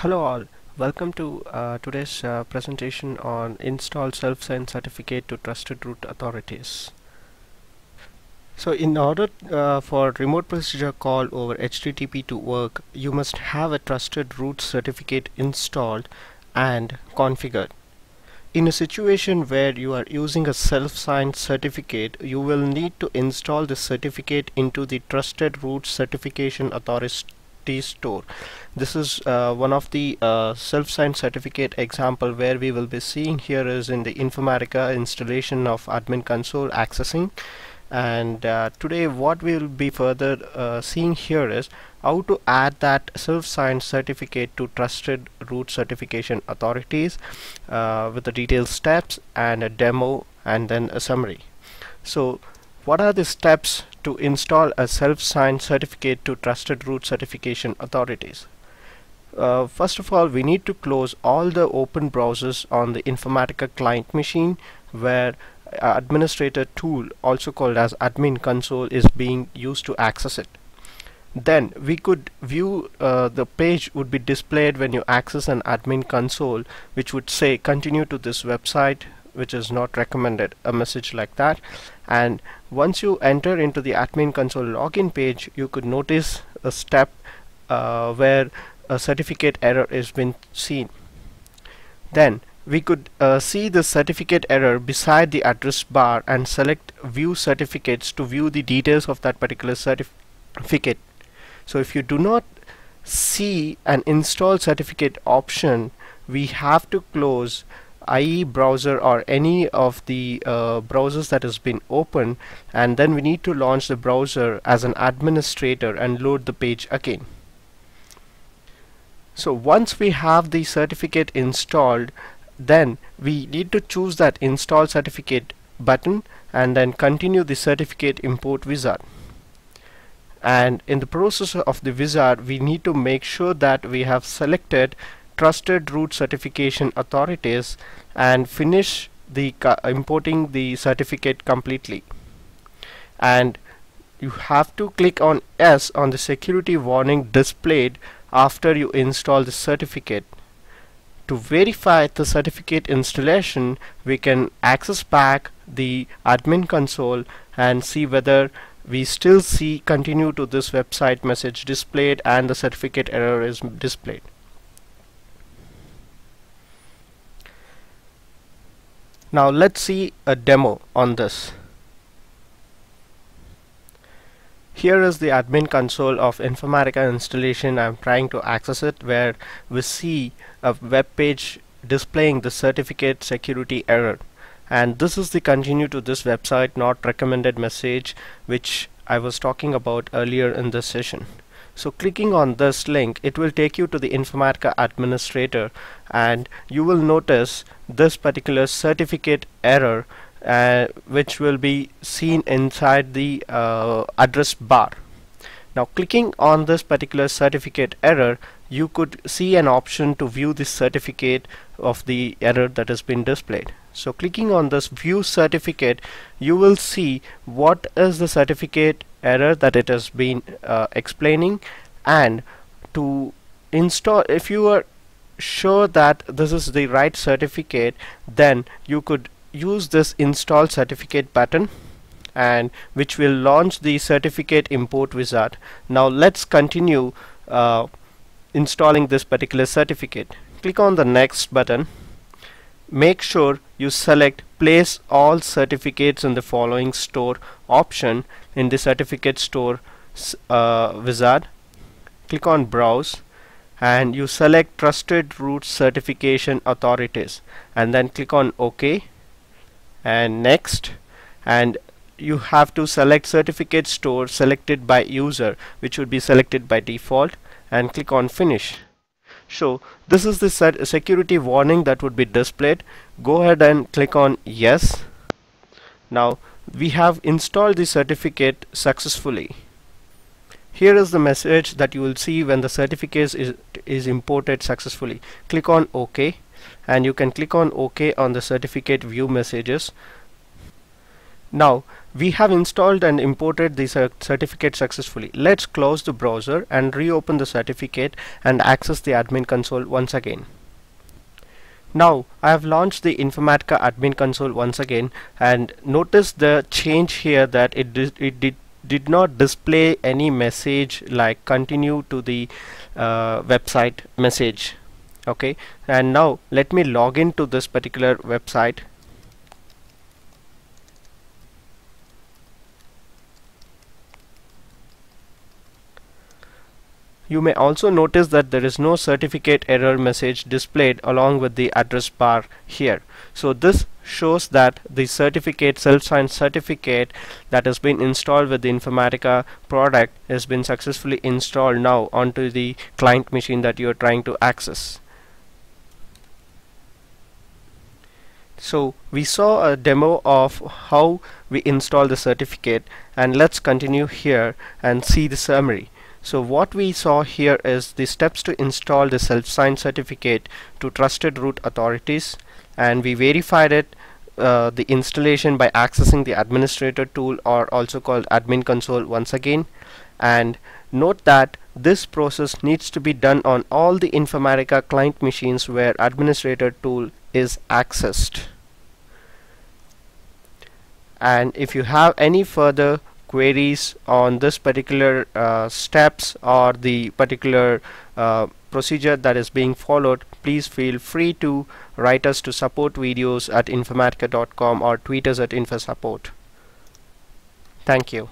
Hello all, welcome to uh, today's uh, presentation on install self-signed certificate to trusted root authorities. So in order uh, for remote procedure call over HTTP to work, you must have a trusted root certificate installed and configured. In a situation where you are using a self-signed certificate, you will need to install the certificate into the trusted root certification authority store this is uh, one of the uh, self-signed certificate example where we will be seeing here is in the Informatica installation of admin console accessing. And uh, today what we will be further uh, seeing here is how to add that self-signed certificate to trusted root certification authorities uh, with the detailed steps and a demo and then a summary. So what are the steps to install a self-signed certificate to trusted root certification authorities? Uh, first of all, we need to close all the open browsers on the Informatica client machine where administrator tool also called as admin console is being used to access it then we could view uh, the page would be displayed when you access an admin console which would say continue to this website which is not recommended a message like that. And once you enter into the admin console login page you could notice a step uh, where a certificate error is been seen. Then we could uh, see the certificate error beside the address bar and select view certificates to view the details of that particular certificate. So if you do not see an install certificate option we have to close IE browser or any of the uh, browsers that has been opened and then we need to launch the browser as an administrator and load the page again. So once we have the certificate installed then we need to choose that install certificate button and then continue the certificate import wizard and in the process of the wizard we need to make sure that we have selected trusted root certification authorities and finish the importing the certificate completely. And you have to click on S on the security warning displayed after you install the certificate. To verify the certificate installation we can access back the admin console and see whether we still see continue to this website message displayed and the certificate error is displayed Now let's see a demo on this. Here is the admin console of Informatica installation. I'm trying to access it where we see a web page displaying the certificate security error and this is the continue to this website not recommended message which I was talking about earlier in this session. So clicking on this link, it will take you to the Informatica administrator and you will notice this particular certificate error uh, which will be seen inside the uh, address bar. Now clicking on this particular certificate error, you could see an option to view the certificate of the error that has been displayed. So clicking on this view certificate, you will see what is the certificate error that it has been uh, explaining and to install if you are sure that this is the right certificate then you could use this install certificate button and which will launch the certificate import wizard now let's continue uh, installing this particular certificate click on the next button. Make sure you select place all certificates in the following store option. In the certificate store uh, wizard click on browse and you select trusted root certification authorities and then click on OK. And next and you have to select certificate store selected by user which would be selected by default and click on finish so this is the security warning that would be displayed. Go ahead and click on yes. Now we have installed the certificate successfully. Here is the message that you will see when the certificate is, is imported successfully. Click on OK and you can click on OK on the certificate view messages now we have installed and imported the certificate successfully. Let's close the browser and reopen the certificate and access the admin console once again. Now I have launched the Informatica admin console once again and notice the change here that it did, it did did not display any message like continue to the uh, website message okay and now let me log into this particular website You may also notice that there is no certificate error message displayed along with the address bar here. So this shows that the certificate self-signed certificate that has been installed with the Informatica product has been successfully installed now onto the client machine that you are trying to access. So we saw a demo of how we install the certificate and let's continue here and see the summary. So what we saw here is the steps to install the self-signed certificate to trusted root authorities. And we verified it uh, the installation by accessing the administrator tool or also called admin console once again. And note that this process needs to be done on all the Informatica client machines where administrator tool is accessed. And if you have any further queries on this particular uh, steps or the particular uh, procedure that is being followed please feel free to write us to support videos at informatica.com or tweet us at infosupport thank you